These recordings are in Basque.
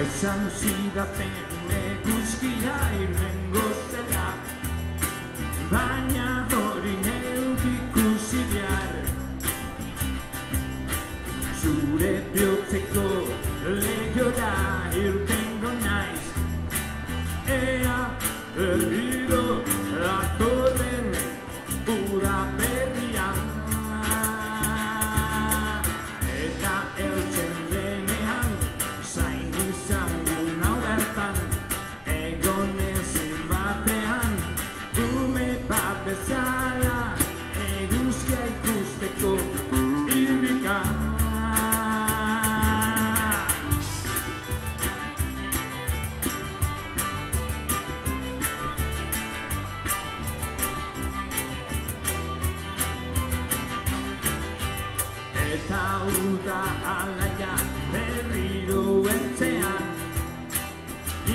Esan zidaten eguzkia irrengo zela. Baina hori neuk ikusi behar. Zure bihotzeko lehiora irtengo naiz. Ea berriro datorren bat bezala Eguzkia ikusteko irrika Eta uda alaia berriro etzean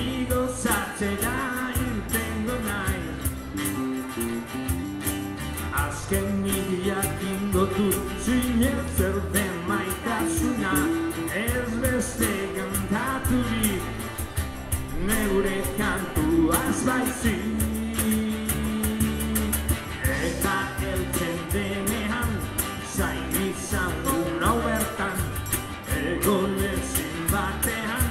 Igo zatzera nidiak ingotu zinen zer den maitasuna Ez beste kantaturik neure kantuaz baizik Eta eltzen denean zain izan duen hau bertan. Egon ezin batean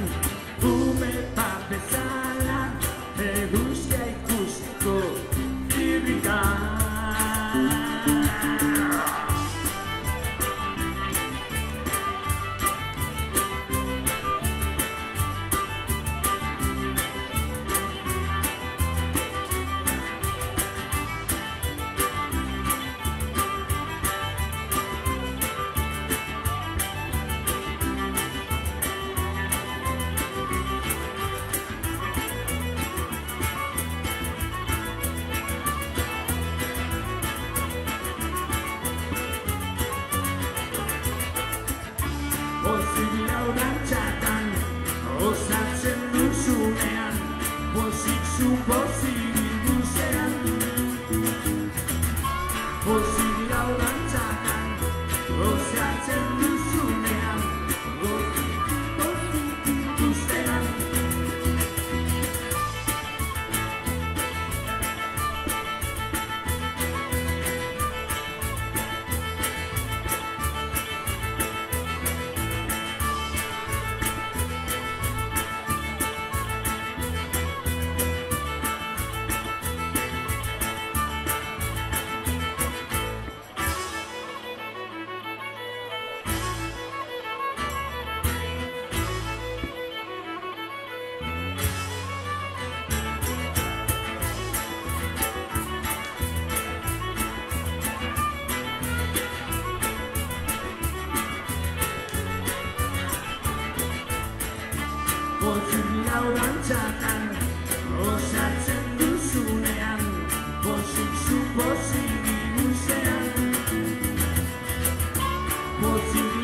ume bat bezala Eguzkia Nola dantzatzen, osatzen du pozik zu posibilu zera. Pozik